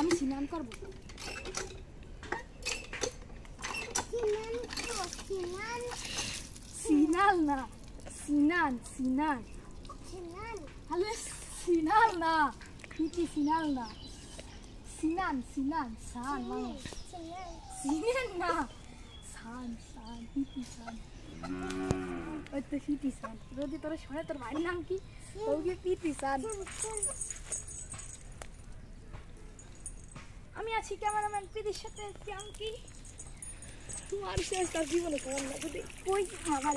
আমি স্নান করব সিনান সিনান না সিনান সিনান সিনান আরে সিনাল না পিটি সিনাল না সিনান সিনান সান সিনান না সান সান পিটি সান ওই তো পিটি সান যদি তোর শোনে তোর বাড়ির নাম কি ওকে পিটি সান আমি আছি ক্যামেরাম্যান পিটির সাথে কি তোমার শেষ তার জীবনে কেমন লাগে কই আমার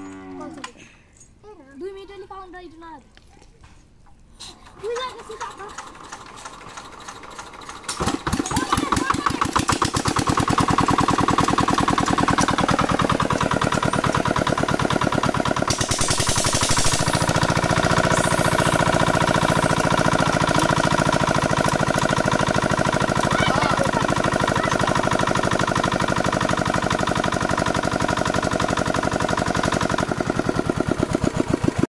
Holland deed naar. Hoe lekker?